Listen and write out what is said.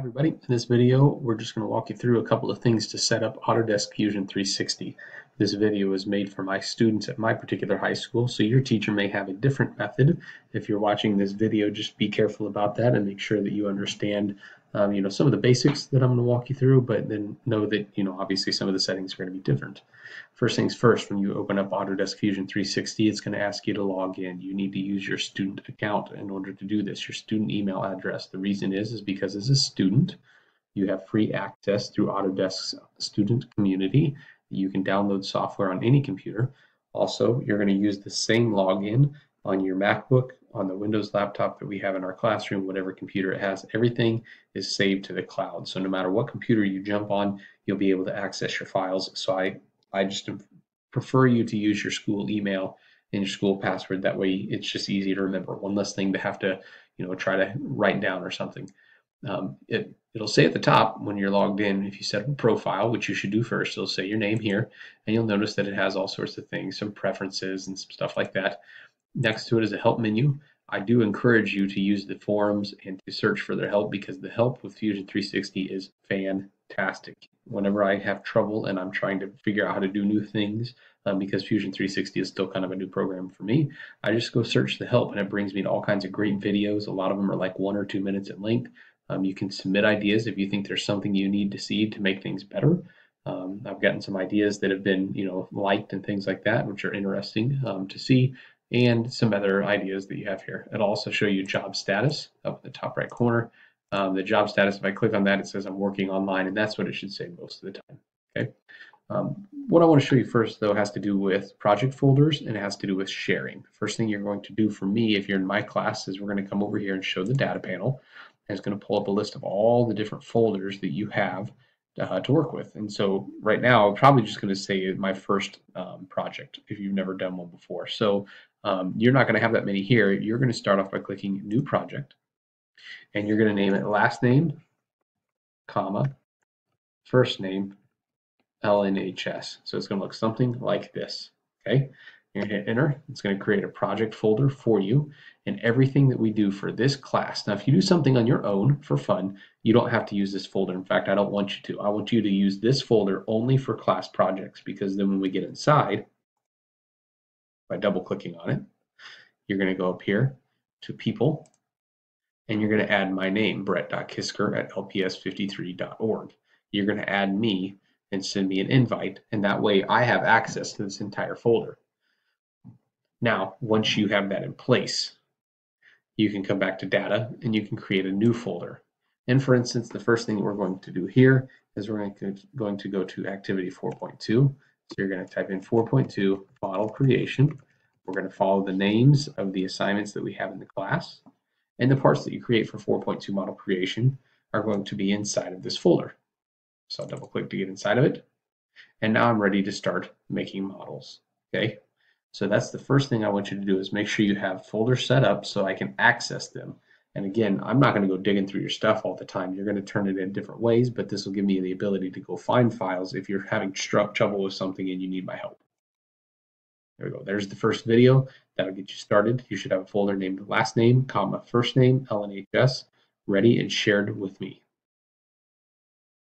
everybody. In this video, we're just going to walk you through a couple of things to set up Autodesk Fusion 360. This video is made for my students at my particular high school, so your teacher may have a different method. If you're watching this video, just be careful about that and make sure that you understand um, you know, some of the basics that I'm going to walk you through, but then know that, you know, obviously some of the settings are going to be different. First things first, when you open up Autodesk Fusion 360, it's going to ask you to log in. You need to use your student account in order to do this, your student email address. The reason is, is because as a student, you have free access through Autodesk's student community. You can download software on any computer. Also, you're going to use the same login on your MacBook, on the Windows laptop that we have in our classroom, whatever computer it has, everything is saved to the cloud. So no matter what computer you jump on, you'll be able to access your files. So I, I just prefer you to use your school email and your school password. That way it's just easy to remember. One less thing to have to, you know, try to write down or something. Um, it, it'll say at the top when you're logged in, if you set up a profile, which you should do first, it'll say your name here, and you'll notice that it has all sorts of things, some preferences and some stuff like that. Next to it is a help menu. I do encourage you to use the forums and to search for their help because the help with Fusion 360 is fantastic. Whenever I have trouble and I'm trying to figure out how to do new things, um, because Fusion 360 is still kind of a new program for me, I just go search the help and it brings me to all kinds of great videos. A lot of them are like one or two minutes in length. Um, you can submit ideas if you think there's something you need to see to make things better. Um, I've gotten some ideas that have been, you know, liked and things like that, which are interesting um, to see and some other ideas that you have here. It'll also show you job status up in the top right corner. Um, the job status, if I click on that, it says I'm working online, and that's what it should say most of the time. Okay. Um, what I want to show you first, though, has to do with project folders and it has to do with sharing. First thing you're going to do for me, if you're in my class, is we're going to come over here and show the data panel. And it's going to pull up a list of all the different folders that you have uh, to work with. And so right now, I'm probably just going to say my first um, project if you've never done one before. So um, you're not going to have that many here. You're going to start off by clicking New Project, and you're going to name it last name, comma, first name, LNHS. So it's going to look something like this. Okay, you're going to hit Enter. It's going to create a project folder for you and everything that we do for this class. Now, if you do something on your own for fun, you don't have to use this folder. In fact, I don't want you to. I want you to use this folder only for class projects because then when we get inside, by double clicking on it. You're going to go up here to people and you're going to add my name, brett.kisker at lps53.org. You're going to add me and send me an invite, and that way I have access to this entire folder. Now, once you have that in place, you can come back to data and you can create a new folder. And for instance, the first thing we're going to do here is we're going to, go to activity 4.2 so you're going to type in 4.2 model creation. We're going to follow the names of the assignments that we have in the class. And the parts that you create for 4.2 model creation are going to be inside of this folder. So I'll double click to get inside of it. And now I'm ready to start making models. Okay. So that's the first thing I want you to do is make sure you have folders set up so I can access them. And again, I'm not going to go digging through your stuff all the time. You're going to turn it in different ways, but this will give me the ability to go find files if you're having trouble with something and you need my help. There we go. There's the first video. That'll get you started. You should have a folder named last name, comma, first name, LNHS, ready and shared with me.